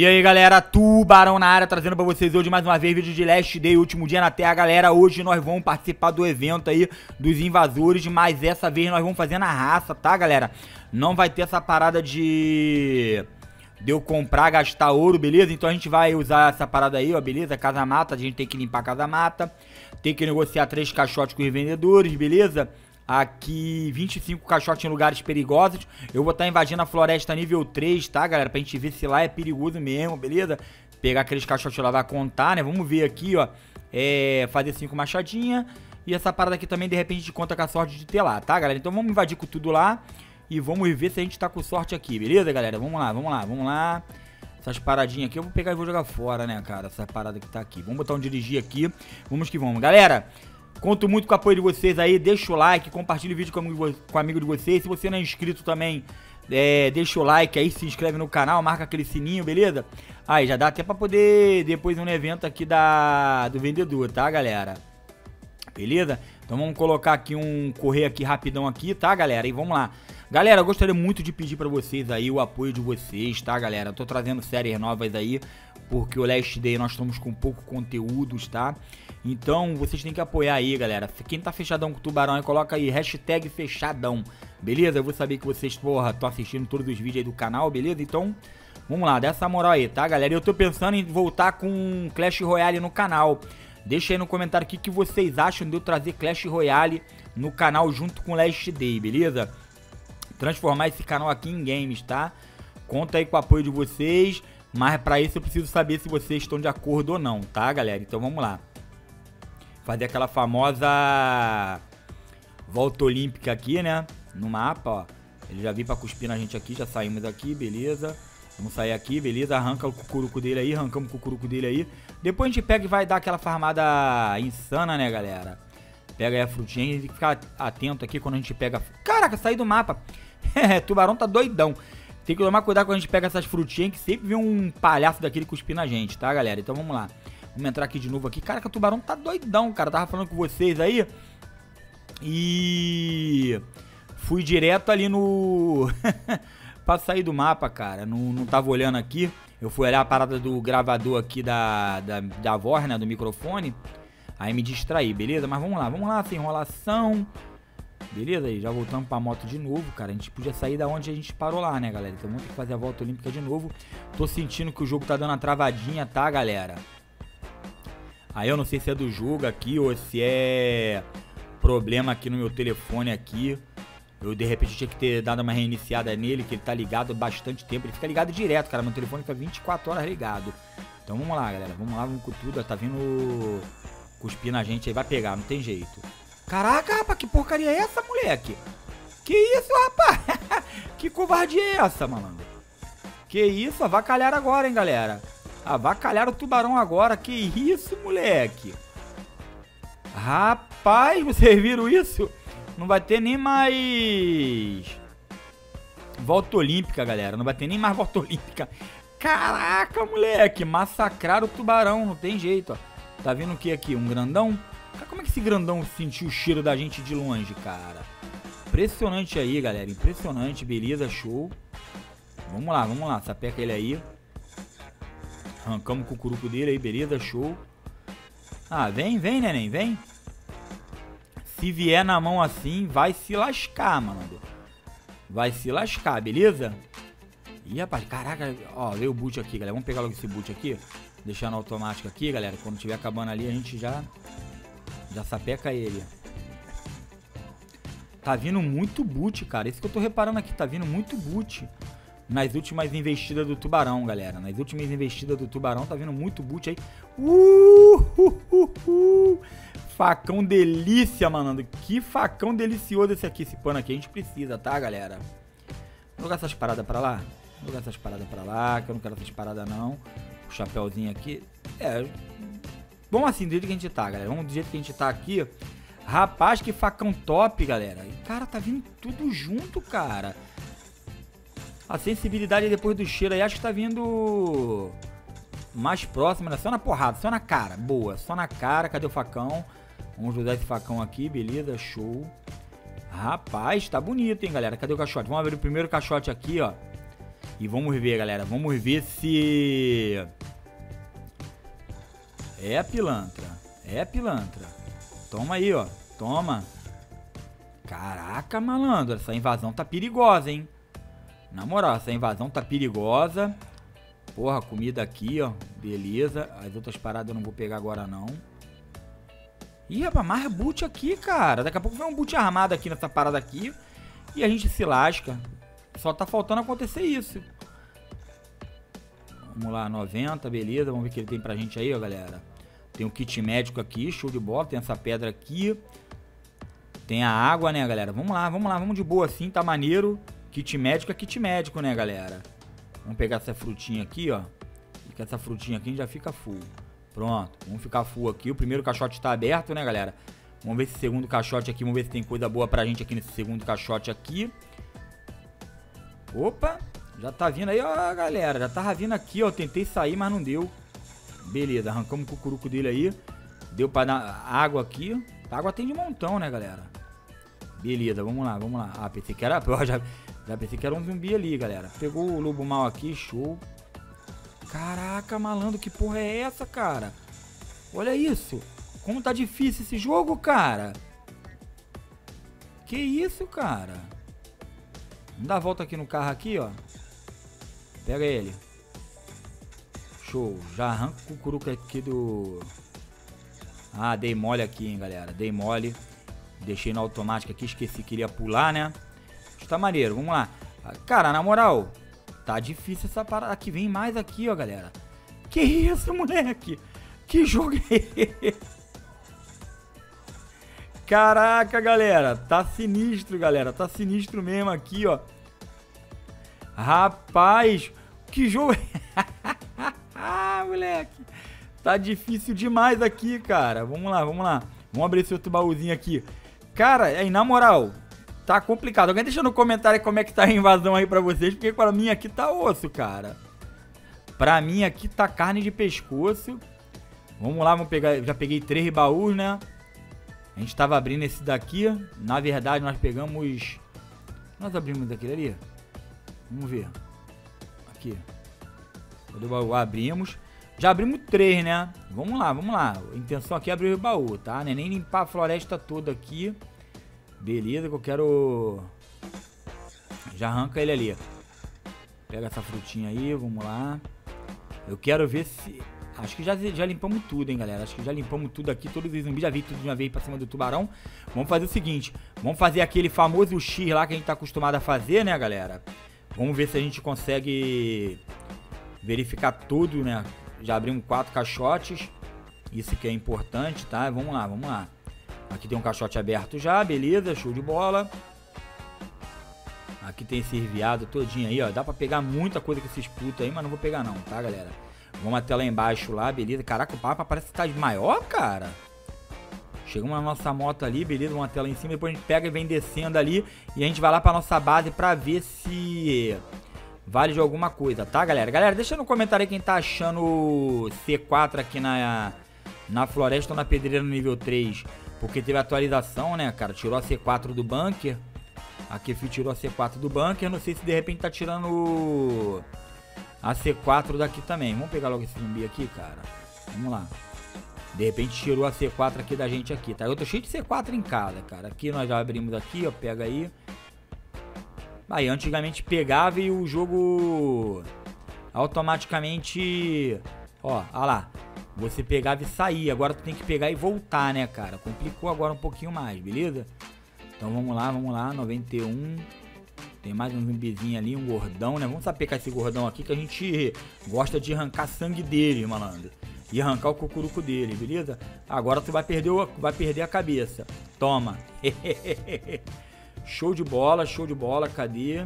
E aí galera, Tubarão na área, trazendo pra vocês hoje mais uma vez vídeo de Last Day, último dia na Terra Galera, hoje nós vamos participar do evento aí dos invasores, mas dessa vez nós vamos fazer na raça, tá galera? Não vai ter essa parada de... De eu comprar, gastar ouro, beleza? Então a gente vai usar essa parada aí, ó, beleza? Casa mata, a gente tem que limpar a casa mata Tem que negociar três caixotes com os vendedores, beleza? Aqui, 25 caixotes em lugares perigosos. Eu vou estar tá invadindo a floresta nível 3, tá, galera? Pra gente ver se lá é perigoso mesmo, beleza? Pegar aqueles caixotes lá, vai contar, né? Vamos ver aqui, ó. É, fazer 5 machadinha. E essa parada aqui também, de repente, a gente conta com a sorte de ter lá, tá, galera? Então vamos invadir com tudo lá. E vamos ver se a gente tá com sorte aqui, beleza, galera? Vamos lá, vamos lá, vamos lá. Essas paradinhas aqui eu vou pegar e vou jogar fora, né, cara? Essa parada que tá aqui. Vamos botar um dirigir aqui. Vamos que vamos. Galera, Conto muito com o apoio de vocês aí. Deixa o like, compartilha o vídeo com, com amigo de vocês. Se você não é inscrito também, é, deixa o like aí, se inscreve no canal, marca aquele sininho, beleza? Aí já dá até pra poder depois um evento aqui da, do vendedor, tá, galera? Beleza? Então vamos colocar aqui um correr aqui rapidão aqui, tá, galera? E vamos lá. Galera, eu gostaria muito de pedir pra vocês aí o apoio de vocês, tá, galera? Eu tô trazendo séries novas aí, porque o Last Day nós estamos com pouco conteúdos, tá? Então vocês têm que apoiar aí, galera. Quem tá fechadão com o Tubarão aí, coloca aí, hashtag fechadão, beleza? Eu vou saber que vocês, porra, estão assistindo todos os vídeos aí do canal, beleza? Então, vamos lá, dessa moral aí, tá, galera? Eu tô pensando em voltar com Clash Royale no canal. Deixa aí no comentário o que, que vocês acham de eu trazer Clash Royale no canal junto com Last Day, beleza? Transformar esse canal aqui em games, tá? Conta aí com o apoio de vocês, mas para isso eu preciso saber se vocês estão de acordo ou não, tá, galera? Então vamos lá fazer aquela famosa volta olímpica aqui, né? No mapa, ó. Ele já veio pra cuspir na gente aqui, já saímos aqui, beleza. Vamos sair aqui, beleza. Arranca o cucuruco dele aí, arrancamos o cucuruco dele aí. Depois a gente pega e vai dar aquela farmada insana, né, galera? Pega aí a frutinha e ficar atento aqui quando a gente pega... Caraca, saí do mapa. tubarão tá doidão. Tem que tomar cuidado quando a gente pega essas frutinhas, que sempre vem um palhaço daquele cuspir na gente, tá, galera? Então vamos lá. Vamos entrar aqui de novo aqui. Caraca, o tubarão tá doidão, cara. Tava falando com vocês aí. E... Fui direto ali no... pra sair do mapa, cara. Não, não tava olhando aqui. Eu fui olhar a parada do gravador aqui da, da, da voz, né? Do microfone. Aí me distraí, beleza? Mas vamos lá, vamos lá, sem enrolação. Beleza? Aí já voltamos pra moto de novo, cara. A gente podia sair da onde a gente parou lá, né, galera? Então vamos ter que fazer a volta olímpica de novo. Tô sentindo que o jogo tá dando uma travadinha, tá, galera? Aí eu não sei se é do jogo aqui ou se é problema aqui no meu telefone aqui. Eu de repente tinha que ter dado uma reiniciada nele, que ele tá ligado bastante tempo. Ele fica ligado direto, cara. Meu telefone fica 24 horas ligado. Então vamos lá, galera. Vamos lá, vamos com tudo. Tá vindo cuspir na gente aí. Vai pegar, não tem jeito. Caraca, rapaz, que porcaria é essa, moleque? Que isso, rapaz? que covardia é essa, malandro? Que isso, avacalhar agora, hein, galera? Avacalharam o tubarão agora. Que isso, moleque? Rapaz, vocês viram isso? Não vai ter nem mais... Volta olímpica, galera. Não vai ter nem mais volta olímpica. Caraca, moleque. Massacraram o tubarão. Não tem jeito, ó. Tá vendo o que aqui? Um grandão? Como é que esse grandão sentiu o cheiro da gente de longe, cara? Impressionante aí, galera. Impressionante. Beleza, show. Vamos lá, vamos lá. Sapeca ele aí. Arrancamos o cucuruco dele aí, beleza, show. Ah, vem, vem, neném, vem. Se vier na mão assim, vai se lascar, mano. Vai se lascar, beleza? Ih, rapaz, caraca, ó, veio o boot aqui, galera. Vamos pegar logo esse boot aqui. Deixando automático aqui, galera. Quando tiver acabando ali, a gente já... Já sapeca ele. Tá vindo muito boot, cara. Isso que eu tô reparando aqui, tá vindo muito boot nas últimas investidas do Tubarão, galera. Nas últimas investidas do Tubarão tá vindo muito boot aí. Uh, Facão delícia, mano. Que facão delicioso esse aqui, esse pano aqui. A gente precisa, tá, galera? Vou jogar essas paradas pra lá. Vou jogar essas paradas pra lá, que eu não quero essas paradas, não. O chapéuzinho aqui. É, Vamos assim, do jeito que a gente tá, galera. Vamos do jeito que a gente tá aqui. Rapaz, que facão top, galera. E, cara, tá vindo tudo junto, cara. A sensibilidade depois do cheiro aí, acho que tá vindo mais próxima, né? Só na porrada, só na cara. Boa, só na cara. Cadê o facão? Vamos usar esse facão aqui, beleza, show. Rapaz, tá bonito, hein, galera. Cadê o caixote? Vamos abrir o primeiro caixote aqui, ó. E vamos ver, galera. Vamos ver se... É pilantra. É pilantra. Toma aí, ó. Toma. Caraca, malandro. Essa invasão tá perigosa, hein? Na moral, essa invasão tá perigosa. Porra, comida aqui, ó. Beleza. As outras paradas eu não vou pegar agora, não. Ih, rapaz, mais boot aqui, cara. Daqui a pouco vem um boot armado aqui nessa parada aqui. E a gente se lasca. Só tá faltando acontecer isso. Vamos lá, 90, beleza. Vamos ver o que ele tem pra gente aí, ó, galera. Tem um kit médico aqui, show de bola. Tem essa pedra aqui. Tem a água, né, galera? Vamos lá, vamos lá. Vamos de boa assim, tá maneiro. Kit médico é kit médico, né, galera? Vamos pegar essa frutinha aqui, ó. E com essa frutinha aqui a gente já fica full. Pronto, vamos ficar full aqui. O primeiro caixote está aberto, né, galera? Vamos ver esse segundo caixote aqui. Vamos ver se tem coisa boa pra gente aqui nesse segundo caixote aqui. Opa, já tá vindo aí, ó, galera. Já tava vindo aqui, ó. Tentei sair, mas não deu. Beleza, arrancamos o cucuruco dele aí. Deu pra dar água aqui. água tem de montão, né, galera? Beleza, vamos lá, vamos lá. Ah, pensei que era... Já, já pensei que era um zumbi ali, galera. Pegou o lobo mal aqui, show. Caraca, malandro, que porra é essa, cara? Olha isso. Como tá difícil esse jogo, cara. Que isso, cara? Vamos dar a volta aqui no carro aqui, ó. Pega ele. Show. Já arranca o cucuruca aqui do... Ah, dei mole aqui, hein, galera. Dei mole. Deixei na automática aqui. Esqueci que iria pular, né? Tá maneiro. Vamos lá. Cara, na moral, Tá difícil essa parada. Aqui vem mais aqui, ó, galera. Que isso, moleque? Que jogo é esse? Caraca, galera. Tá sinistro, galera. Tá sinistro mesmo aqui, ó. Rapaz, que jogo Ah, moleque. Tá difícil demais aqui, cara. Vamos lá, vamos lá. Vamos abrir esse outro baúzinho aqui. Cara, aí, na moral, Tá complicado. Alguém deixa no comentário como é que tá a invasão aí pra vocês, porque pra mim aqui tá osso, cara. Pra mim aqui tá carne de pescoço. Vamos lá, vamos pegar. Já peguei três baús, né? A gente tava abrindo esse daqui. Na verdade, nós pegamos. Nós abrimos daquele ali? Vamos ver. Aqui. Cadê o baú? Abrimos. Já abrimos três, né? Vamos lá, vamos lá. A intenção aqui é abrir o baú, tá? É nem limpar a floresta toda aqui. Beleza, que eu quero... Já arranca ele ali. Pega essa frutinha aí, vamos lá. Eu quero ver se... Acho que já, já limpamos tudo, hein, galera. Acho que já limpamos tudo aqui. Todos os zumbis já vi tudo de uma vez pra cima do tubarão. Vamos fazer o seguinte. Vamos fazer aquele famoso X lá que a gente tá acostumado a fazer, né, galera? Vamos ver se a gente consegue verificar tudo, né? Já abrimos quatro caixotes. Isso que é importante, tá? Vamos lá, vamos lá. Aqui tem um caixote aberto já, beleza, show de bola. Aqui tem esse viado todinho aí, ó. Dá pra pegar muita coisa com esses putos aí, mas não vou pegar não, tá, galera? Vamos até lá embaixo lá, beleza. Caraca, o papo parece que tá maior, cara. Chegamos na nossa moto ali, beleza, até lá em cima. Depois a gente pega e vem descendo ali. E a gente vai lá pra nossa base pra ver se vale de alguma coisa, tá, galera? Galera, deixa no comentário aí quem tá achando C4 aqui na, na floresta ou na pedreira no nível 3 porque teve atualização, né, cara? Tirou a C4 do bunker. A Kefi tirou a C4 do bunker. Não sei se de repente tá tirando a C4 daqui também. Vamos pegar logo esse zumbi aqui, cara. Vamos lá. De repente tirou a C4 aqui da gente aqui, tá? Eu tô cheio de C4 em casa, cara. Aqui nós já abrimos aqui, ó. Pega aí. Aí, antigamente pegava e o jogo automaticamente... Ó, olha lá. Você pegava e saía. Agora tu tem que pegar e voltar, né, cara? Complicou agora um pouquinho mais, beleza? Então vamos lá, vamos lá. 91. Tem mais um zumbizinho ali, um gordão, né? Vamos sapecar esse gordão aqui que a gente gosta de arrancar sangue dele, malandro. E arrancar o cucuruco dele, beleza? Agora tu vai perder, o, vai perder a cabeça. Toma. show de bola, show de bola. Cadê?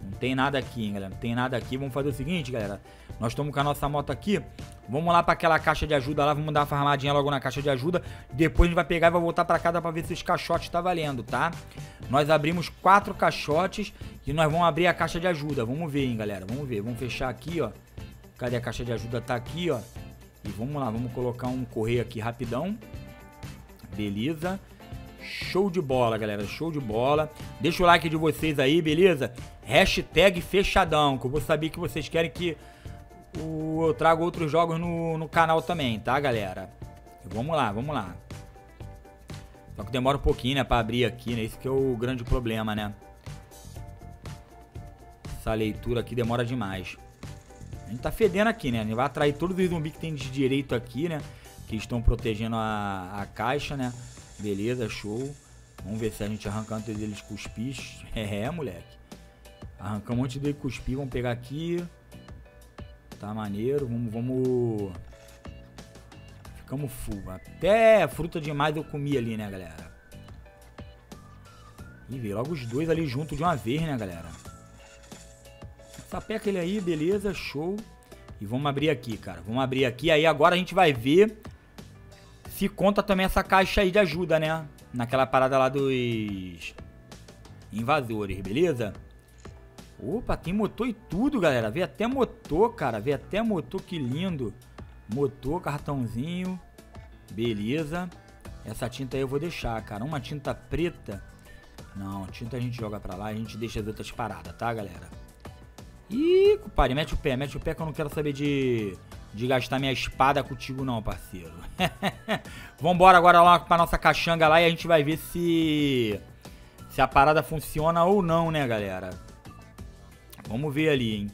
Não tem nada aqui, hein, galera. Não tem nada aqui. Vamos fazer o seguinte, galera. Nós estamos com a nossa moto aqui. Vamos lá para aquela caixa de ajuda lá. Vamos dar uma farmadinha logo na caixa de ajuda. Depois a gente vai pegar e vai voltar para casa para ver se os caixotes tá valendo, tá? Nós abrimos quatro caixotes e nós vamos abrir a caixa de ajuda. Vamos ver, hein, galera. Vamos ver. Vamos fechar aqui, ó. Cadê a caixa de ajuda? Tá aqui, ó. E vamos lá. Vamos colocar um correio aqui rapidão. Beleza. Show de bola, galera. Show de bola. Deixa o like de vocês aí, beleza? Hashtag fechadão, que eu vou saber que vocês querem que eu trago outros jogos no, no canal também, tá, galera? Vamos lá, vamos lá. Só que demora um pouquinho, né, pra abrir aqui, né? Esse que é o grande problema, né? Essa leitura aqui demora demais. A gente tá fedendo aqui, né? A gente vai atrair todos os zumbis que tem de direito aqui, né? Que estão protegendo a, a caixa, né? Beleza, show. Vamos ver se a gente arranca antes deles cuspir. É, moleque. Arrancamos antes dele cuspir. Vamos pegar aqui. Tá maneiro. Vamos, vamos... Ficamos full. Até fruta demais eu comi ali, né, galera? E veio logo os dois ali junto de uma vez, né, galera? Sapeca ele aí, beleza, show. E vamos abrir aqui, cara. Vamos abrir aqui. Aí agora a gente vai ver se conta também essa caixa aí de ajuda, né? Naquela parada lá dos invasores, beleza? Opa, tem motor e tudo, galera. Vê até motor, cara. Vê até motor, que lindo. Motor, cartãozinho. Beleza. Essa tinta aí eu vou deixar, cara. Uma tinta preta. Não, tinta a gente joga pra lá. A gente deixa as outras paradas, tá, galera? Ih, compadre, mete o pé. Mete o pé que eu não quero saber de, de gastar minha espada contigo não, parceiro. Vambora agora lá pra nossa caixanga lá e a gente vai ver se... Se a parada funciona ou não, né, galera? Vamos ver ali, hein?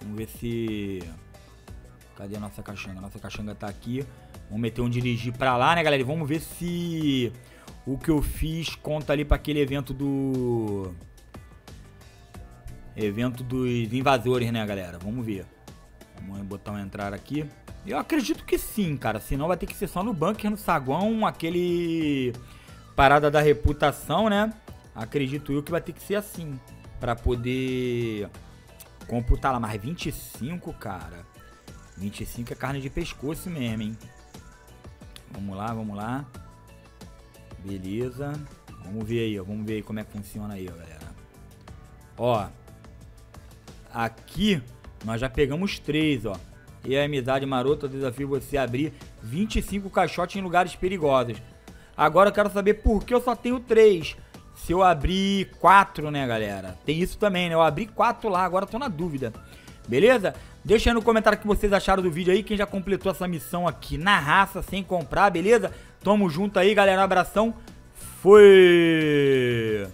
Vamos ver se... Cadê a nossa caixanga? Nossa caixanga tá aqui. Vamos meter um dirigir pra lá, né, galera? E vamos ver se o que eu fiz conta ali pra aquele evento do... Evento dos invasores, né, galera? Vamos ver. Vamos um entrar aqui. Eu acredito que sim, cara. Senão vai ter que ser só no bunker, no saguão, aquele... Parada da reputação, né? Acredito eu que vai ter que ser assim. Pra poder computar lá. Mas 25, cara. 25 é carne de pescoço mesmo, hein? Vamos lá, vamos lá. Beleza. Vamos ver aí, ó. Vamos ver aí como é que funciona aí, ó, galera. Ó. Aqui, nós já pegamos três, ó. E a amizade marota desafio você abrir 25 caixotes em lugares perigosos. Agora eu quero saber por que eu só tenho três. Se eu abrir quatro, né, galera? Tem isso também, né? Eu abri quatro lá, agora tô na dúvida. Beleza? Deixa aí no comentário o que vocês acharam do vídeo aí, quem já completou essa missão aqui na raça, sem comprar, beleza? Tamo junto aí, galera. Um abração. Fui!